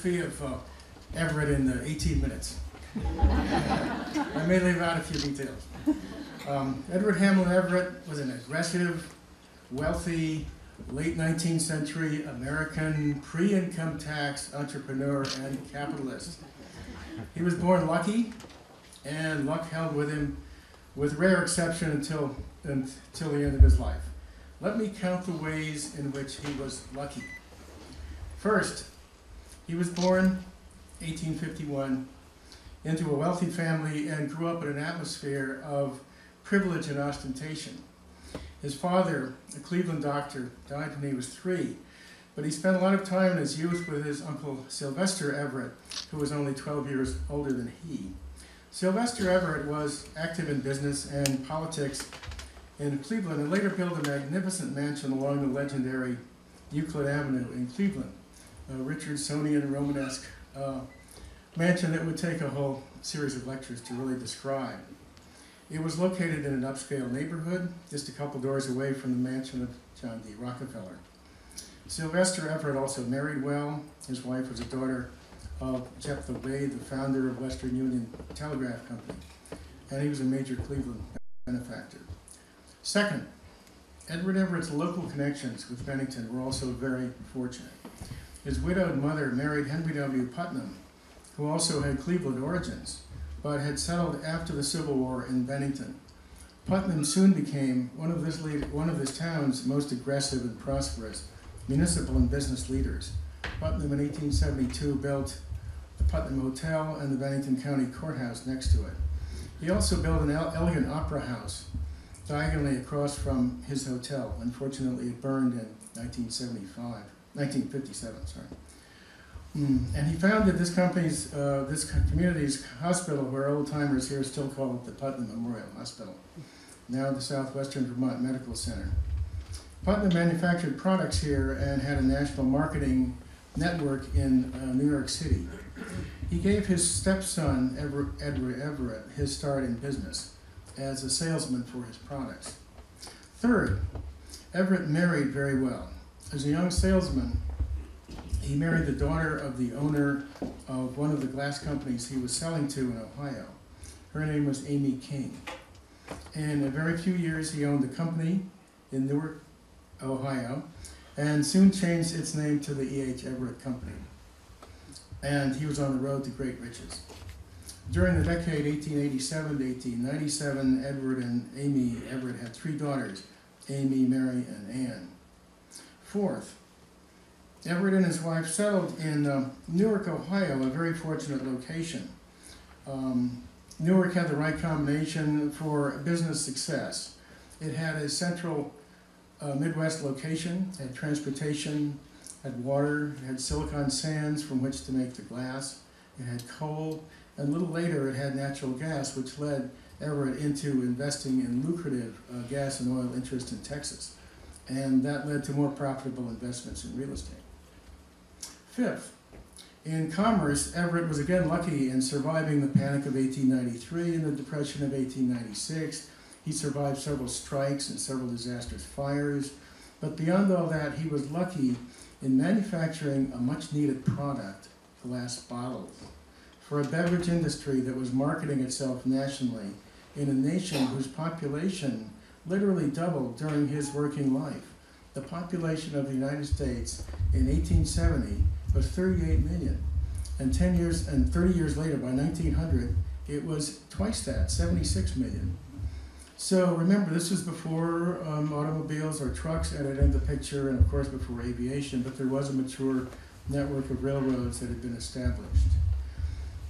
Of uh, Everett in uh, 18 minutes. I may leave out a few details. Um, Edward Hamlin Everett was an aggressive, wealthy, late 19th century American pre income tax entrepreneur and capitalist. He was born lucky, and luck held with him with rare exception until, until the end of his life. Let me count the ways in which he was lucky. First, he was born 1851 into a wealthy family and grew up in an atmosphere of privilege and ostentation. His father, a Cleveland doctor, died when he was three, but he spent a lot of time in his youth with his uncle Sylvester Everett, who was only 12 years older than he. Sylvester Everett was active in business and politics in Cleveland and later built a magnificent mansion along the legendary Euclid Avenue in Cleveland, Richardsonian Romanesque uh, mansion that would take a whole series of lectures to really describe. It was located in an upscale neighborhood, just a couple doors away from the mansion of John D. Rockefeller. Sylvester Everett also married well. His wife was a daughter of Jeptha Wade, the founder of Western Union Telegraph Company, and he was a major Cleveland benefactor. Second, Edward Everett's local connections with Bennington were also very fortunate. His widowed mother married Henry W. Putnam, who also had Cleveland origins, but had settled after the Civil War in Bennington. Putnam soon became one of this, lead, one of this town's most aggressive and prosperous municipal and business leaders. Putnam in 1872 built the Putnam Hotel and the Bennington County Courthouse next to it. He also built an elegant opera house diagonally across from his hotel. Unfortunately, it burned in 1975, 1957, sorry. Mm. And he founded this company's, uh, this community's hospital, where old timers here still call it the Putnam Memorial Hospital, now the Southwestern Vermont Medical Center. Putnam manufactured products here and had a national marketing network in uh, New York City. He gave his stepson, Edward Everett, his start in business as a salesman for his products. Third, Everett married very well. As a young salesman, he married the daughter of the owner of one of the glass companies he was selling to in Ohio. Her name was Amy King. In a very few years, he owned the company in Newark, Ohio, and soon changed its name to the E.H. Everett Company. And he was on the road to great riches. During the decade 1887 to 1897, Edward and Amy Everett had three daughters, Amy, Mary, and Anne. Fourth, Everett and his wife settled in uh, Newark, Ohio, a very fortunate location. Um, Newark had the right combination for business success. It had a central uh, Midwest location, had transportation, had water, had silicon sands from which to make the glass, it had coal, and a little later it had natural gas, which led Everett into investing in lucrative uh, gas and oil interests in Texas. And that led to more profitable investments in real estate. Fifth, in commerce, Everett was again lucky in surviving the Panic of 1893 and the Depression of 1896. He survived several strikes and several disastrous fires. But beyond all that, he was lucky in manufacturing a much needed product, glass bottles, for a beverage industry that was marketing itself nationally in a nation whose population literally doubled during his working life. The population of the United States in 1870 was 38 million. And 10 years and 30 years later, by 1900, it was twice that, 76 million. So remember, this was before um, automobiles or trucks entered the picture, and of course before aviation, but there was a mature network of railroads that had been established.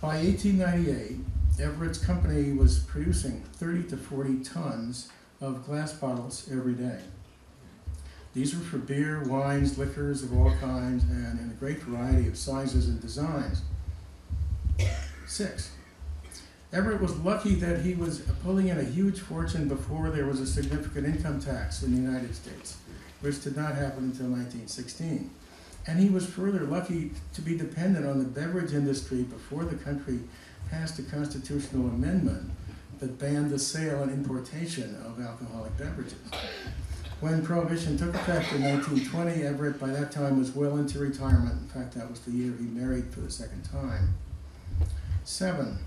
By 1898, Everett's company was producing 30 to 40 tons of glass bottles every day. These were for beer, wines, liquors of all kinds, and in a great variety of sizes and designs. Six. Everett was lucky that he was pulling in a huge fortune before there was a significant income tax in the United States, which did not happen until 1916. And he was further lucky to be dependent on the beverage industry before the country passed a constitutional amendment that banned the sale and importation of alcoholic beverages. When Prohibition took effect in 1920, Everett by that time was well into retirement. In fact, that was the year he married for the second time. Seven.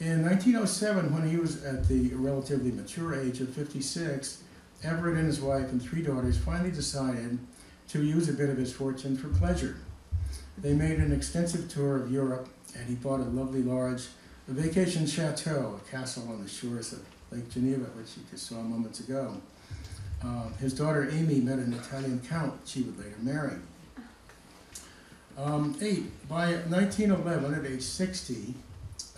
In 1907, when he was at the relatively mature age of 56, Everett and his wife and three daughters finally decided to use a bit of his fortune for pleasure. They made an extensive tour of Europe, and he bought a lovely large vacation chateau, a castle on the shores of Lake Geneva, which you just saw moments ago. Uh, his daughter Amy met an Italian count she would later marry. Um, eight, by 1911, at age 60,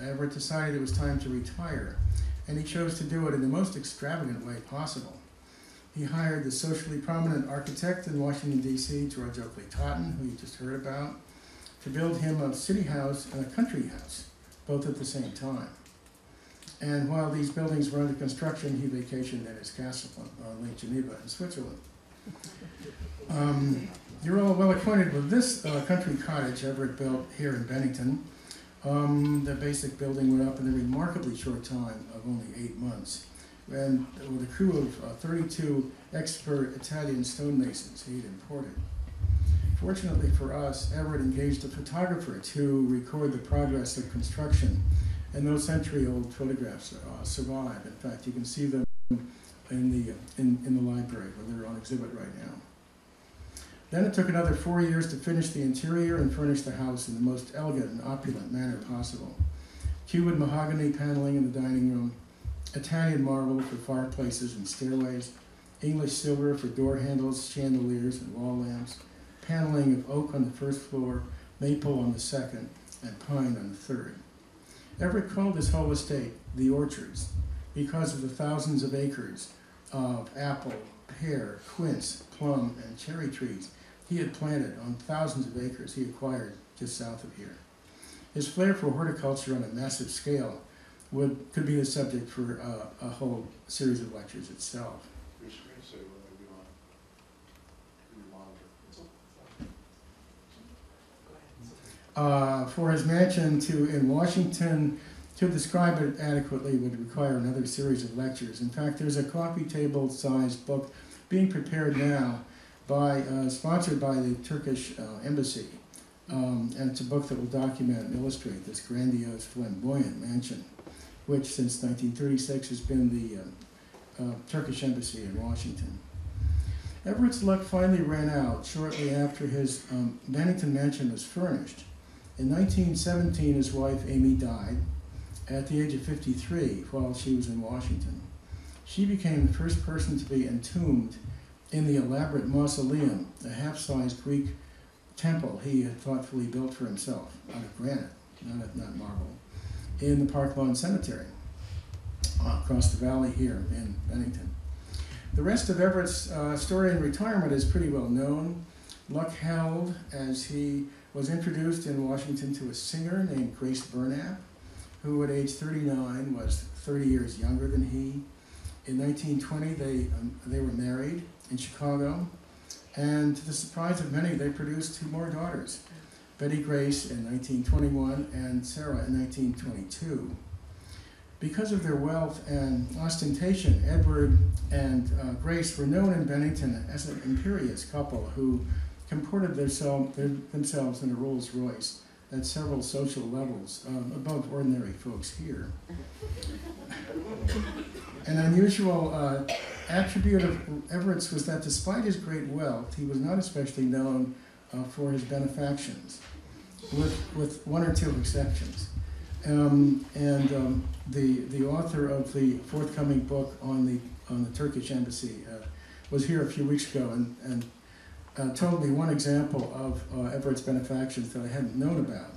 Everett decided it was time to retire, and he chose to do it in the most extravagant way possible. He hired the socially prominent architect in Washington, D.C., George Oakley Totten, who you just heard about, to build him a city house and a country house, both at the same time. And while these buildings were under construction, he vacationed at his castle on Lake Geneva in Switzerland. Um, you're all well acquainted with this uh, country cottage Everett built here in Bennington. Um, the basic building went up in a remarkably short time of only eight months. And with a crew of uh, 32 expert Italian stonemasons he had imported. Fortunately for us, Everett engaged a photographer to record the progress of construction and those century-old photographs uh, survive. In fact, you can see them in the, in, in the library where they're on exhibit right now. Then it took another four years to finish the interior and furnish the house in the most elegant and opulent manner possible. Cuban mahogany paneling in the dining room, Italian marble for fireplaces and stairways, English silver for door handles, chandeliers, and wall lamps, paneling of oak on the first floor, maple on the second, and pine on the third. Everett called his whole estate the orchards because of the thousands of acres of apple, pear, quince, plum, and cherry trees he had planted on thousands of acres he acquired just south of here. His flair for horticulture on a massive scale would, could be the subject for uh, a whole series of lectures itself. Uh, for his mansion to in Washington to describe it adequately would require another series of lectures. In fact, there's a coffee table sized book being prepared now by uh, sponsored by the Turkish uh, embassy. Um, and it's a book that will document and illustrate this grandiose, flamboyant mansion, which since 1936 has been the uh, uh, Turkish embassy in Washington. Everett's luck finally ran out shortly after his um, Bennington mansion was furnished. In 1917, his wife Amy died at the age of 53 while she was in Washington. She became the first person to be entombed in the elaborate mausoleum, a half sized Greek temple he had thoughtfully built for himself out of granite, not, not marble, in the Park Lawn Cemetery uh, across the valley here in Bennington. The rest of Everett's uh, story in retirement is pretty well known. Luck held as he was introduced in Washington to a singer named Grace Burnap, who at age 39 was 30 years younger than he. In 1920, they, um, they were married in Chicago, and to the surprise of many, they produced two more daughters, Betty Grace in 1921 and Sarah in 1922. Because of their wealth and ostentation, Edward and uh, Grace were known in Bennington as an imperious couple who comported themselves in a Rolls Royce at several social levels um, above ordinary folks here. An unusual uh, attribute of Everett's was that despite his great wealth, he was not especially known uh, for his benefactions, with, with one or two exceptions. Um, and um, the, the author of the forthcoming book on the, on the Turkish embassy uh, was here a few weeks ago and, and uh, told me one example of uh, Everett's benefactions that I hadn't known about.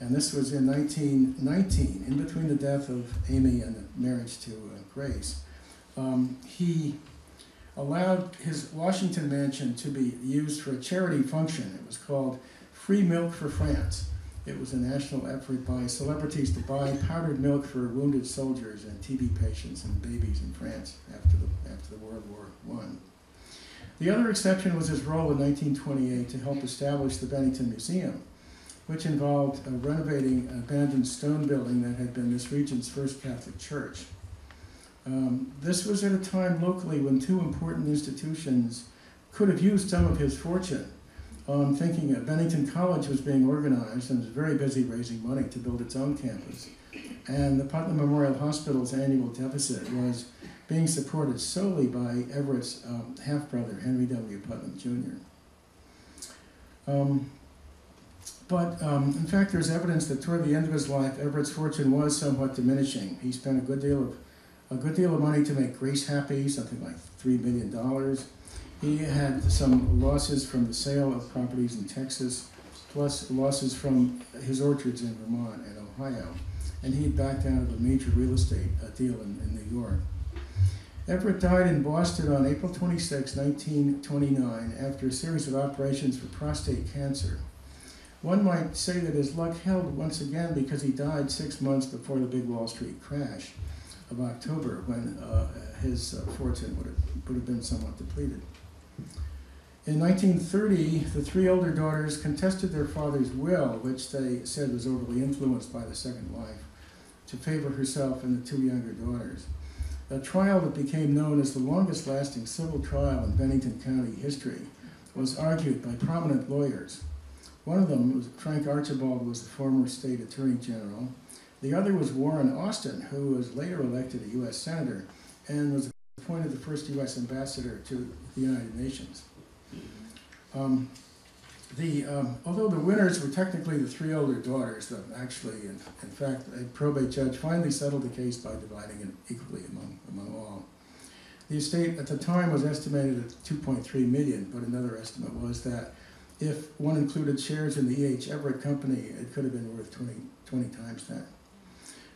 And this was in 1919, in between the death of Amy and the marriage to uh, Grace. Um, he allowed his Washington mansion to be used for a charity function. It was called Free Milk for France. It was a national effort by celebrities to buy powdered milk for wounded soldiers and TB patients and babies in France after the, after the World War One. The other exception was his role in 1928 to help establish the Bennington Museum, which involved uh, renovating an abandoned stone building that had been this region's first Catholic church. Um, this was at a time locally when two important institutions could have used some of his fortune. Um, thinking that Bennington College was being organized and was very busy raising money to build its own campus. And the Putnam Memorial Hospital's annual deficit was being supported solely by Everett's um, half brother, Henry W. Putnam Jr. Um, but um, in fact, there's evidence that toward the end of his life, Everett's fortune was somewhat diminishing. He spent a good deal of a good deal of money to make Grace happy, something like three million dollars. He had some losses from the sale of properties in Texas, plus losses from his orchards in Vermont and Ohio. And he had backed out of a major real estate uh, deal in, in New York. Everett died in Boston on April 26, 1929, after a series of operations for prostate cancer. One might say that his luck held once again because he died six months before the big Wall Street crash of October, when uh, his uh, fortune would have, would have been somewhat depleted. In 1930, the three older daughters contested their father's will, which they said was overly influenced by the second wife, to favor herself and the two younger daughters. A trial that became known as the longest lasting civil trial in Bennington County history was argued by prominent lawyers. One of them was Frank Archibald, who was the former state attorney general. The other was Warren Austin, who was later elected a U.S. senator and was appointed the first U.S. ambassador to the United Nations. Um, the, um, although the winners were technically the three older daughters, though actually, in, in fact, a probate judge finally settled the case by dividing it equally among, among all. The estate at the time was estimated at 2.3 million, but another estimate was that if one included shares in the E.H. Everett Company, it could have been worth 20, 20 times that.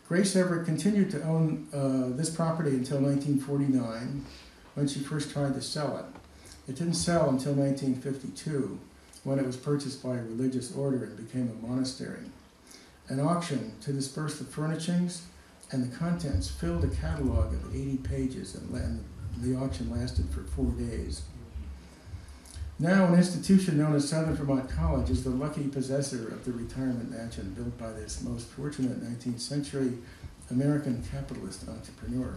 Grace Everett continued to own uh, this property until 1949, when she first tried to sell it. It didn't sell until 1952, when it was purchased by a religious order and became a monastery. An auction to disperse the furnishings and the contents filled a catalog of 80 pages, and the auction lasted for four days. Now, an institution known as Southern Vermont College is the lucky possessor of the retirement mansion built by this most fortunate 19th century American capitalist entrepreneur.